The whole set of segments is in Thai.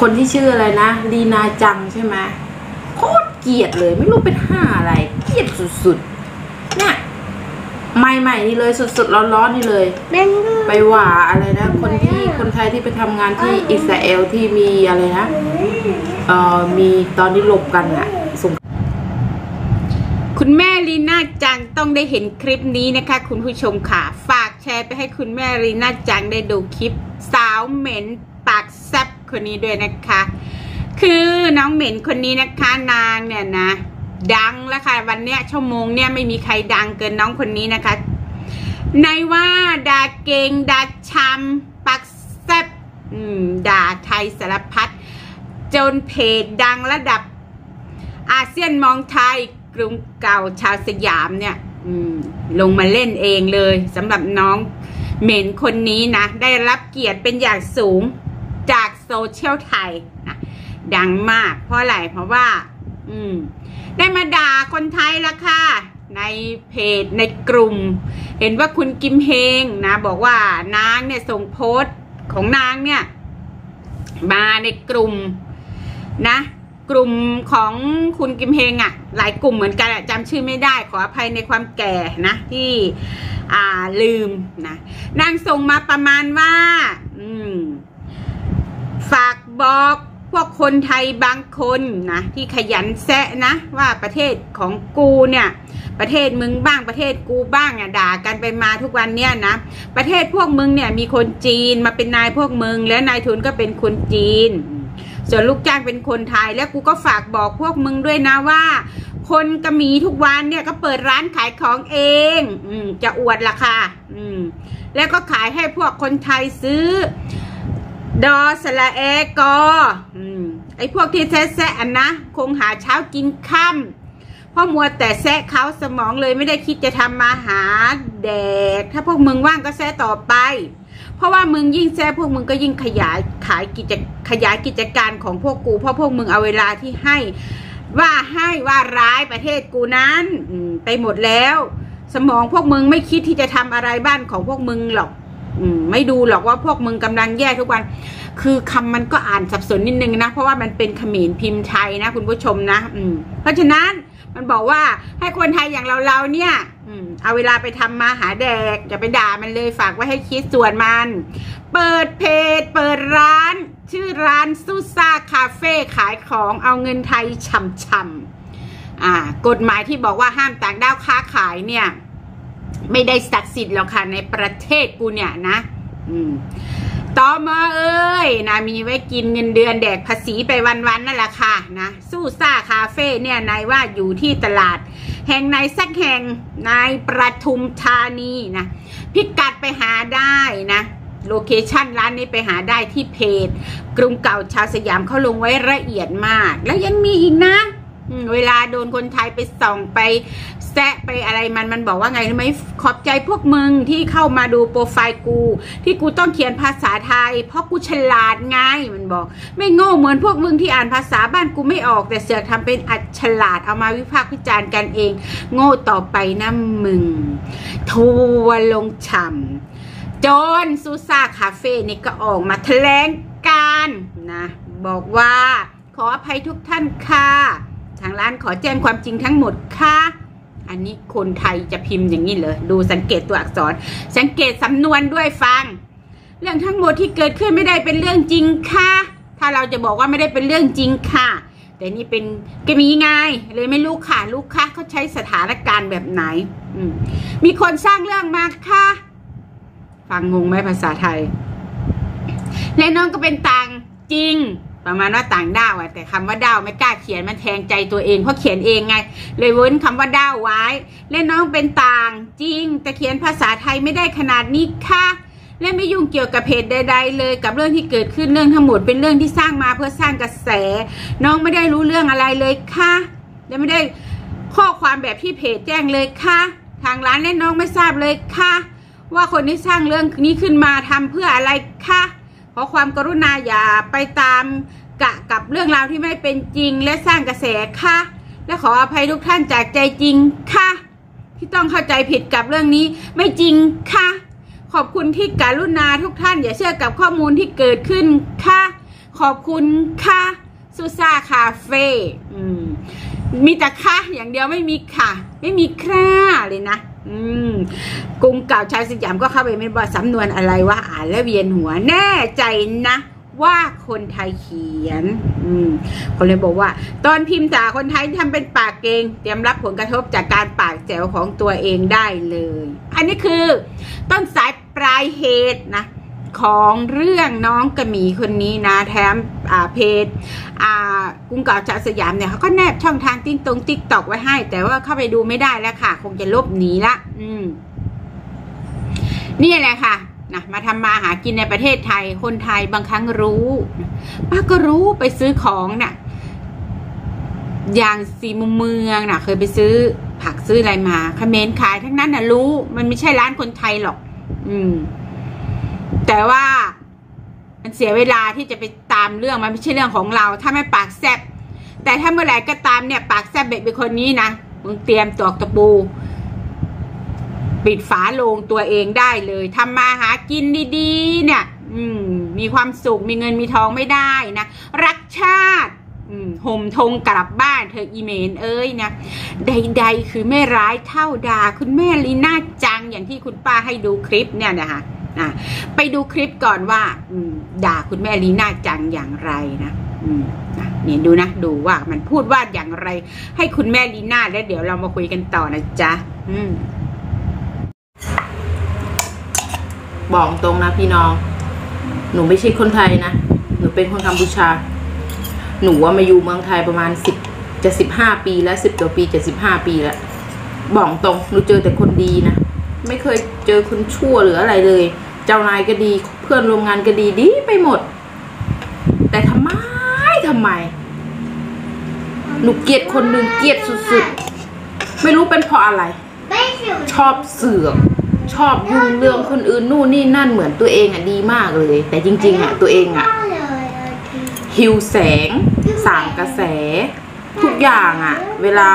คนที่ชื่ออะไรนะลีนาจังใช่ไหมโคตรเกลียดเลยไม่รู้เป็นห้าอะไร เกลียดสุดๆเนี่ยใหม่ๆนี่เลยสดๆร้อนๆนี่เลยเป็นไปหว่าอะไรนะ คนที่คนไทยที่ไปทำงานที่อิสราเอลที่มีอะไรนะ เอ่อมีตอนนี้หลบกันอะสง คุณแม่ลีน่าจังต้องได้เห็นคลิปนี้นะคะ คุณผู้ชมค่ะ ฝากแชร์ไปให้คุณแม่ลีน่าจังได้ดูคลิป สาวเหม็นปากแซบ คนนี้ด้วยนะคะ คือน้องเหม็นคนนี้นะคะนางเนี่ยนะ ดังแล้วค่ะ วันเนี้ยชั่วโมงเนี่ยไม่มีใครดังเกินน้องคนนี้นะคะในว่าด่าเก่งด่าชำปากแซบด่าไทยสารพัดจนเพจดังระดับ อาเซียนมองไทยกรุงเก่าชาวสยามเนี่ยลงมาเล่นเองเลยสำหรับน้องเหม็นคนนี้นะ ได้รับเกียรติเป็นอย่างสูง จากโซเชียลไทยนะดังมากเพราะอะไรเพราะว่า อืม ได้มาด่าคนไทยละค่ะ ในเพจในกลุ่ม เห็นว่าคุณกิมเฮงนะ บอกว่านางเนี่ยส่งโพสต์ของนางเนี่ย มาในกลุ่มนะ กลุ่มของคุณกิมเฮงอะ่ะ หลายกลุ่มเหมือนกันจำชื่อไม่ได้ ขออภัยในความแก่นะ ที่อ่าลืมนะนางส่งมาประมาณว่า อืม ฝากบอกพวกคนไทยบางคนนะที่ขยันแซะนะ ว่าประเทศของกูเนี่ย ประเทศมึงบ้างประเทศกูบ้างอะด่ากันไปมาทุกวันเนี่ยนะ ประเทศพวกมึงเนี่ยมีคนจีนมาเป็นนายพวกมึง แล้วนายทุนก็เป็นคนจีน ส่วนลูกจ้างเป็นคนไทยแล้วกูก็ฝากบอกพวกมึงด้วยนะว่า คนกระหมีทุกวันเนี่ยก็เปิดร้านขายของเอง อืมจะอวดราคาอืมแล้วก็ขายให้พวกคนไทยซื้อ ดอสละเอกอืมไอพวกที่แซะๆอันะ คงหาเช้ากินค่ำเพราะมัวแต่แซะเขาสมองเลยไม่ได้คิดจะทำมาหาแดก ถ้าพวกมึงว่างก็แซะต่อไป เพราะว่ามึงยิ่งแซ่พวกมึงก็ยิ่งขยายขายกิจขยายกิจการของพวกกู เพราะพวกมึงเอาเวลาที่ให้ว่าให้ว่าร้ายประเทศกูนั้นไปหมดแล้ว สมองพวกมึงไม่คิดที่จะทำอะไรบ้านของพวกมึงหรอก ไม่ดูหรอกว่าพวกมึงกำลังแย่ทุกวัน คือคำมันก็อ่านสับสนนิดนึงนะ เพราะว่ามันเป็นเขมรพิมพ์ไทยนะคุณผู้ชมนะ อืม เพราะฉะนั้นมันบอกว่าให้คนไทยอย่างเราเราๆเนี่ยเอาเวลาไปทำมาหาแดก อย่าไปด่ามันเลยฝากไว้ให้คิดส่วนมัน เปิดเพจ เปิดร้าน ชื่อร้านซูซ่าคาเฟ่ขายของเอาเงินไทยช่ำๆอ่ากฎหมายที่บอกว่าห้ามต่างด้าวค้าขายเนี่ย ไม่ได้ศักดิ์สิทธิ์หรอกค่ะในประเทศกูเนี่ยนะต่อมาเอ้ยนะมีไว้กินเงินเดือนแดกภาษีไปวันๆนั่นแหละค่ะนะสู้ซ่าคาเฟ่เนี่ยนายว่าอยู่ที่ตลาด แห่งในสักแห่งในประทุมธานีนะพิกัดไปหาได้นะโลเคชั่นร้านนี้ไปหาได้ที่เพจ กรุงเก่าชาวสยามเขาลงไว้ละเอียดมาก แล้วยังมีอีกนะ เวลาโดนคนไทยไปส่องไปแซะไปอะไรมันมันบอกว่าไงรู้ไหมขอบใจพวกมึงที่เข้ามาดูโปรไฟล์กู ที่กูต้องเขียนภาษาไทย เพราะกูฉลาดไงมันบอก ไม่โง่เหมือนพวกมึงที่อ่านภาษาบ้านกูไม่ออก แต่เสือกทำเป็นอัดฉลาดเอามาวิพากษ์วิจารณ์กันเอง โง่ต่อไปนะมึง ทัวร์ลงฉ่ำจนซูซ่าคาเฟ่นี่ก็ออกมาแถลงการ์นะบอกว่าขออภัยทุกท่านค่ะ ทางร้านขอแจ้งความจริงทั้งหมดค่ะ อันนี้คนไทยจะพิมพ์อย่างนี้เลย ดูสังเกตตัวอักษร สังเกตสำนวนด้วยฟัง เรื่องทั้งหมดที่เกิดขึ้นไม่ได้เป็นเรื่องจริงค่ะ ถ้าเราจะบอกว่าไม่ได้เป็นเรื่องจริงค่ะ แต่นี่เป็นก็มีไงเลยไม่รู้ค่ะลูกค้าเขาใช้สถานการณ์แบบไหนมมีคนสร้างเรื่องมาค่ะ ฟังงงไหมภาษาไทย และน้องก็เป็นต่างจริง ประมาณว่าต่างด้าวอะแต่คำว่าด้าวไม่กล้าเขียนมันแทงใจตัวเองเพราะเขียนเองไง เลยเว้นคำว่าด้าวไว้ และน้องเป็นต่างจริง แต่เขียนภาษาไทยไม่ได้ขนาดนี้ค่ะและไม่ยุ่งเกี่ยวกับเพจใด ๆ เลยกับเรื่องที่เกิดขึ้นเรื่องทั้งหมดเป็นเรื่องที่สร้างมาเพื่อสร้างกระแส น้องไม่ได้รู้เรื่องอะไรเลยค่ะและไม่ได้ข้อความแบบที่เพจแจ้งเลยค่ะ ทางร้านและน้องไม่ทราบเลยค่ะ ว่าคนที่สร้างเรื่องนี้ขึ้นมาทำเพื่ออะไรค่ะ ขอความกรุณาอย่าไปตามกะกับเรื่องราวที่ไม่เป็นจริงและสร้างกระแสค่ะ และขออภัยทุกท่านจากใจจริงค่ะ ที่ต้องเข้าใจผิดกับเรื่องนี้ไม่จริงค่ะ ขอบคุณที่กรุณาทุกท่าน อย่าเชื่อกับข้อมูลที่เกิดขึ้นค่ะ ขอบคุณค่ะซูซ่าคาเฟ่มมีแต่ค่ะอย่างเดียวไม่มีค่ะ ไม่มีค่าเลยนะ อืมกรุงเก่าชายสยามก็เข้าไปไม่บอสำนวนอะไรว่าอ่านแล้วเวียนหัวแน่ใจนะว่าคนไทยเขียน อืมคนเลยบอกว่า ตอนพิมพ์จากคนไทยทำเป็นปากเกงเตรียมรับผลกระทบจากการปากแจ๋วของตัวเองได้เลย อันนี้คือ ต้นสายปลายเหตุนะ ของเรื่องน้องกระหมีคนนี้นะแถมเพจกรุงเก่าชาวสยามเนี่ยเขาก็แนบช่องทางติ้งตรง TikTok ไว้ให้ แต่ว่าเข้าไปดูไม่ได้แล้วค่ะ คงจะลบหนีละ อืม นี่แหละค่ะนะมาทำมาหากินในประเทศไทย คนไทยบางครั้งรู้ป้าก็รู้ไปซื้อของน่ะ อย่างสี่มุมเมืองน่ะ เคยไปซื้อผักซื้ออะไรมาคอมเมนขายทั้งนั้นน่ะรู้ มันไม่ใช่ร้านคนไทยหรอก อืม แต่ว่ามันเสียเวลาที่จะไปตามเรื่องมันไม่ใช่เรื่องของเรา ถ้าไม่ปากแซบแต่ถ้าเมื่อไหร่ก็ตามเนี่ย ปากแซบเบ็ดเป็นคนนี้นะมึงเตรียมตอกตะปู ปิดฝาโลงตัวเองได้เลยทำมาหากินดีๆ เนี่ย อืม มีความสุขมีเงินมีทองไม่ได้นะรักชาติอืมห่มธงกลับบ้านเธออีเมนเอ้ยนะใด ๆ คือไม่ร้ายเท่าดาคุณแม่ลีน่าจังอย่างที่คุณป้าให้ดูคลิปเนี่ยนะคะ อะไปดูคลิปก่อนว่าด่าคุณแม่ลีน่าจังอย่างไรนะอืมอะนี่ดูนะดูว่ามันพูดว่าอย่างไร ให้คุณแม่ลีน่าแล้วเดี๋ยวเรามาคุยกันต่อนะจ๊ะอบอกตรงนะพี่น้อง หนูไม่ใช่คนไทยนะ หนูเป็นคนกัมพูชา หนูว่ามาอยู่เมืองไทยประมาณสิบจะสิบห้าปีแล้วสิบกว่าปีจะสิบห้าปีแล้วบอกตรงหนูเจอแต่คนดีนะ ไม่เคยเจอคนชั่วหรืออะไรเลย เจ้านายก็ดี เพื่อนร่วมงานก็ดีดีไปหมด แต่ทำไมทำไม หนูเกลียดคนหนึ่งเกลียดสุดๆ ไม่รู้เป็นเพราะอะไร ชอบเสือกชอบยุ่งเรื่องคนอื่นนู่นนี่นั่นเหมือนตัวเองอะดีมากเลย แต่จริง ๆอะตัวเองอะหิวแสงสามกระแส ทุกอย่างอะ เวลา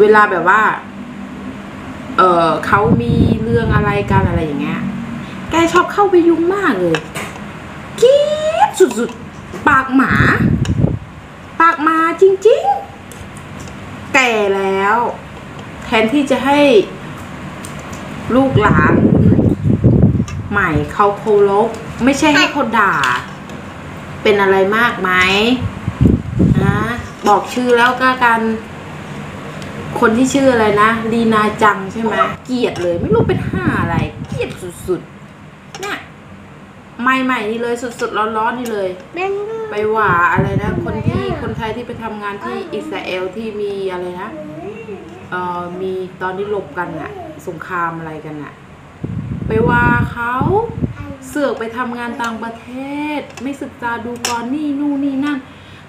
เวลาแบบว่า เออเขามีเรื่องอะไรกันอะไรอย่างเงี้ย แกชอบเข้าไปยุ่งมากเลยเกลียดสุดๆ ปากหมา ปากหมาจริงๆ แก่แล้ว แทนที่จะให้ลูกหลาน ใหม่เขาเคารพไม่ใช่ให้เขาด่า เป็นอะไรมากไหมนะบอกชื่อแล้วก็กัน คนที่ชื่ออะไรนะลีนาจังใช่ไหมเกลียดเลยไม่รู้เป็นห้าอะไร เกลียดสุดๆเนี่ยใหม่ๆนี่เลยสดๆร้อนๆนี่เลยไปว่าอะไรนะ คนที่คนไทยที่ไปทำงานที่อิสราเอลที่มีอะไรนะเอ่อมีตอนที่หลบกันอะสงครามอะไรกันอะไปว่าเขาเสือกไปทำงานต่างประเทศ ไม่ศึกษาดูก่อนนี่นู่นนี่นั่น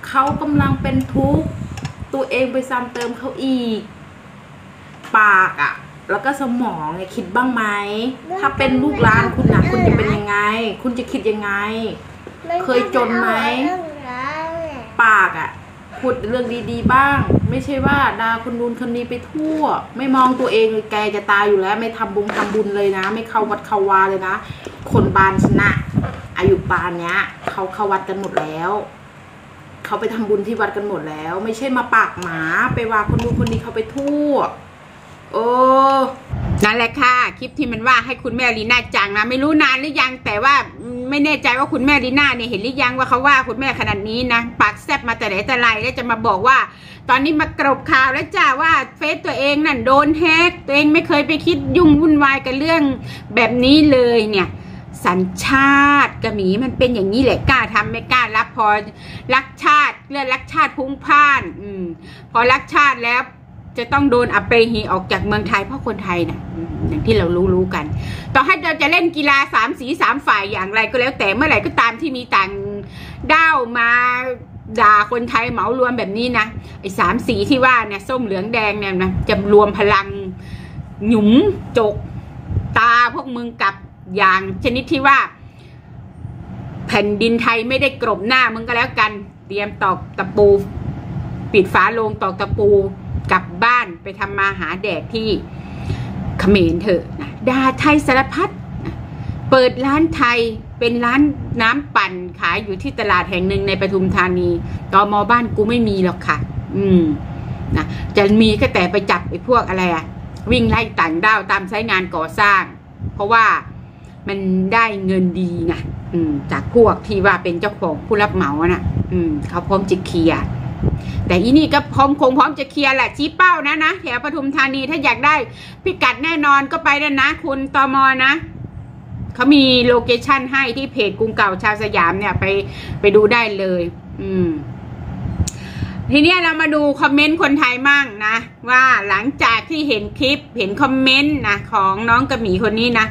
เขากำลังเป็นทุกข์ ตัวเองไปซ้ำเติมเขาอีก ปากอะแล้วก็สมองเนี่ยคิดบ้างไหม ถ้าเป็นลูกหลานคุณนะคุณจะเป็นยังไง คุณจะคิดยังไง เคยจนไหม ปากอะพูดเรื่องดีๆบ้าง ไม่ใช่ว่าด่าคนนู้นคนนี้ไปทั่ว ไม่มองตัวเองเลยแกจะตายอยู่แล้ว ไม่ทำบุญทำบุญเลยนะ ไม่เข้าวัดเข้าวาเลยนะ คนบานชนะ อายุปานเนี้ยเขาเข้าวัดกันหมดแล้ว เขาไปทำบุญที่วัดกันหมดแล้ว ไม่ใช่มาปากหมาไปว่าคนนู้นคนนี้เขาไปทั่ว โอ้นั่นแหละค่ะ คลิปที่มันว่าให้คุณแม่ลีน่าจังนะไม่รู้นานหรือยังแต่ว่าไม่แน่ใจว่าคุณแม่ลีน่าเนี่ยเห็นหรือยังว่าเขาว่าคุณแม่ขนาดนี้นะปากแซบมาแต่ไหนแต่ไรแล้วจะมาบอกว่า ตอนนี้มากรบข่าวแล้วจ้าว่าเฟซตัวเองนั่นโดนแฮกตัวเองไม่เคยไปคิดยุ่งวุ่นวายกับเรื่องแบบนี้เลยเนี่ย สัญชาติกระหมีมันเป็นอย่างนี้แหละกล้าทำไม่กล้ารับพอรักชาติเรื่องรักชาติพุ่งพ่าน อืม พอรักชาติแล้วจะต้องโดนอัปเปหีออกจากเมืองไทยเพราะคนไทยนะอืมอย่างที่เรารู้รู้ๆกัน ต่อให้เราจะเล่นกีฬาสามสีสามฝ่ายอย่างไรก็แล้ว แต่เมื่อไหร่ก็ตามที่มีต่างด้าวมาด่าคนไทยเหมารวมแบบนี้นะไอ้สามสีที่ว่าเนี่ยส้มเหลืองแดงเนี่ยนะจะรวมพลังหยุมจกตาพวกมึงกับ อย่างชนิดที่ว่า แผ่นดินไทยไม่ได้กรบหน้ามึงก็แล้วกัน เตรียมตอกตะปู ปิดฝาโลงตอกตะปูกลับบ้านไปทำมาหาแดกที่เขมรเถอะนะดาไทยสารพัดนะเปิดร้านไทยเป็นร้านน้ำปั่นขายอยู่ที่ตลาดแห่งหนึ่งในปทุมธานีตอมอบ้านกูไม่มีหรอกค่ะ อืมนะจะมีก็แต่ไปจับไอ้พวกอะไรอะวิ่งไล่ต่างด้าวตามไซต์งานก่อสร้าง เพราะว่า มันได้เงินดีไงจากพวกที่ว่าเป็นเจ้าของผู้รับเหมาอะน่ะ อืม เขาพร้อมจะเคลียร์แต่อีนี่ก็พร้อมคงพร้อมจะเคลียร์แหละชี้เป้านะนะแถวปทุมธานีถ้าอยากได้ พิกัดแน่นอนก็ไปนะนะ คุณตอมอนะเขามี location ให้ที่เพจกรุงเก่าชาวสยามเนี่ยไปไปดูได้เลย อืม ทีนี้เรามาดูคอมเมนต์คนไทยมั่งนะ ว่าหลังจากที่เห็นคลิปเห็นคอมเมนต์นะของน้องกระหมีคนนี้นะ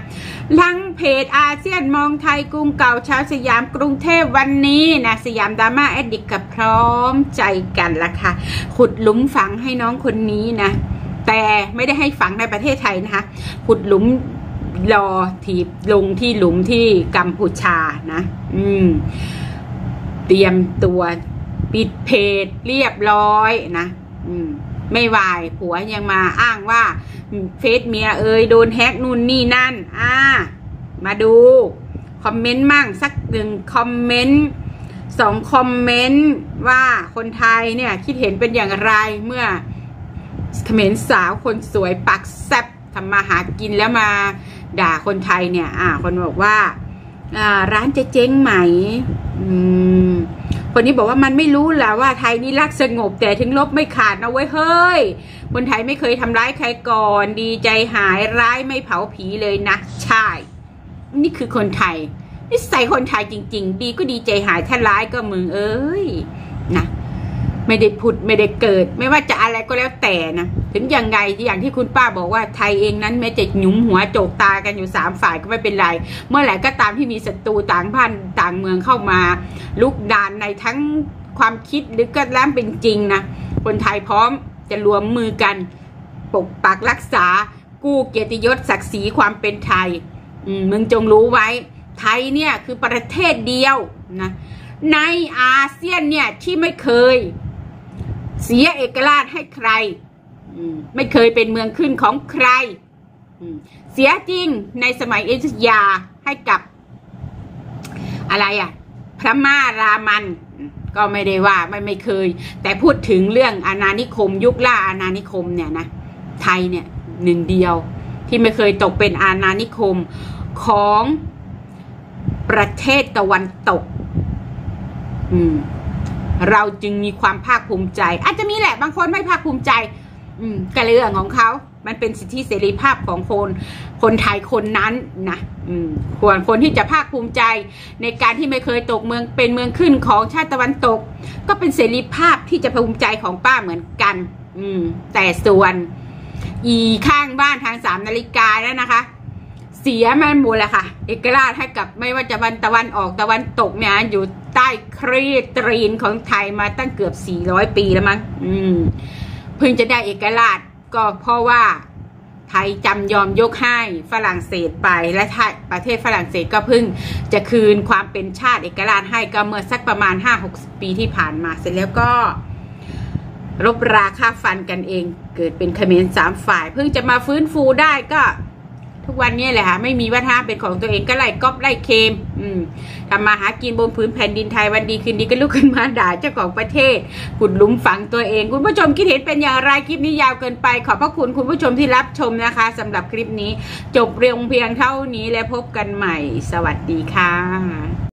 ทั้งเพจอาเซียนมองไทยกรุงเก่าชาวสยามกรุงเทพวันนี้นะสยามดราม่าแอดดิกกับพร้อมใจกันละค่ะ ขุดหลุมฝังให้น้องคนนี้นะ แต่ไม่ได้ให้ฝังในประเทศไทยนะคะ ขุดหลุมรอถีบลงที่หลุมที่กัมพูชานะ อืม เตรียมตัว ปิดเพจเรียบร้อยนะอืมไม่วายผัวยังมาอ้างว่า เฟซเมียเอยโดนแฮกนู่นนี่นั่น อ่า มาดู คอมเมนต์มั่งสักหนึ่งคอมเมนต์สองคอมเมนต์ว่าคนไทยเนี่ย คิดเห็นเป็นอย่างไรเมื่อเขมรสาวคนสวยปักแซบทำมาหากินแล้วมาด่าคนไทยเนี่ย อ่า คนบอกว่า อ่า ร้านจะเจ๊งไหม อืม คนนี้บอกว่ามันไม่รู้แหละว่าไทยนี่รักสงบ แต่ถึงลบไม่ขาดนะเว้ยเฮ้ย คนไทยไม่เคยทำร้ายใครก่อน ดีใจหายร้ายไม่เผาผีเลยนะ ใช่ นี่คือคนไทยนิสัยคนไทยจริง ๆ ดีก็ดีใจหายถ้าร้ายก็มึงเอ้ยนะ ไม่ได้ผุดไม่ได้เกิด ไม่ว่าจะอะไรก็แล้วแต่นะถึงยังไงอย่างที่คุณป้าบอกว่าไทยเองนั้นแม้จะหยุมหัวโจกตากันอยู่สามฝ่ายก็ไม่เป็นไร เมื่อไหร่ก็ตามที่มีศัตรูต่างพันต่างเมืองเข้ามา ลุกดานในทั้งความคิดหรือก็แล้มเป็นจริงนะคนไทยพร้อมจะรวมมือกัน ปกปักรักษา กู้เกียรติยศศักดิ์ศรีความเป็นไทยมมึงจงรู้ไว้ ไทยเนี่ยคือประเทศเดียวนะในอาเซียนเนี่ยที่ไม่เคย เสียเอกราชให้ใครไม่เคยเป็นเมืองขึ้นของใคร เสียจริงในสมัยอยุธยาให้กับ อะไรอะ พระมารามัน ก็ไม่ได้ว่าไม่ไม่เคย แต่พูดถึงเรื่องอาณานิคม ยุคล่าอาณานิคมเนี่ยนะไทยเนี่ยหนึ่งเดียว ที่ไม่เคยตกเป็นอาณานิคมของประเทศตะวันตก อืม เราจึงมีความภาคภูมิใจ อาจจะมีแหละบางคนไม่ภาคภูมิใจ อืมกระเรื่องของเขามันเป็นสิทธิเสรีภาพของคนคนไทยคนนั้นนะอืมควรคนที่จะภาคภูมิใจ ในการที่ไม่เคยตกเมืองเป็นเมืองขึ้นของชาติตะวันตก ก็เป็นเสรีภาพที่จะภูมิใจของป้าเหมือนกัน อืม แต่ส่วน อีข้างบ้านทางสามนาฬิกาแล้วนะคะ เสียมันหมดแหละค่ะ เอกราชให้กับไม่ว่าจะวันตะวันออกตะวันตกเนี่ยอยู่ ใต้ครีตรีนของไทยมาตั้งเกือบ 400 ปีแล้วมั้งอืมเพิ่งจะได้เอกราชก็เพราะว่าไทยจำยอมยกให้ฝรั่งเศสไปและไทยประเทศฝรั่งเศสก็เพิ่งจะคืนความเป็นชาติเอกราชให้ก็เมื่อสักประมาณ 5-6 ปีที่ผ่านมาเสร็จแล้วก็รบราค่าฟันกันเอง เกิดเป็นเขมรสามฝ่าย เพิ่งจะมาฟื้นฟูได้ก็ ทุกวันนี้แหละค่ะไม่มีวัฒนธรรมเป็นของตัวเองก็ไล่ก๊อปไล่เคม อืมทำมาหากินบนพื้นแผ่นดินไทยวันดีคืนดีก็ลุกขึ้นมาด่าเจ้าของประเทศขุดหลุมฝังตัวเอง คุณผู้ชมคิดเห็นเป็นอย่างไรคลิปนี้ยาวเกินไป ขอบพระคุณคุณผู้ชมที่รับชมนะคะสำหรับคลิปนี้ จบเรียงเพียงเท่านี้และพบกันใหม่ สวัสดีค่ะ